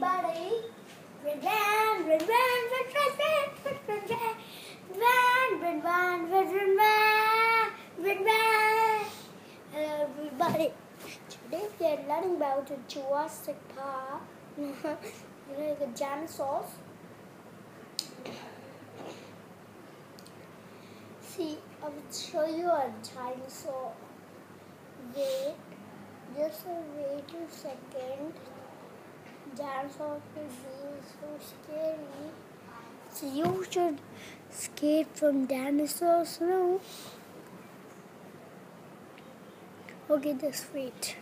everybody. Red van, red van, red van, red van, red. Hello everybody. Today we are learning about the Jurassic Park. you like the dinosaurs. See, I will show you a dinosaur. Wait, just wait a second. Dinosaurs will be so scary. So you should escape from dinosaurs now. Okay, just wait.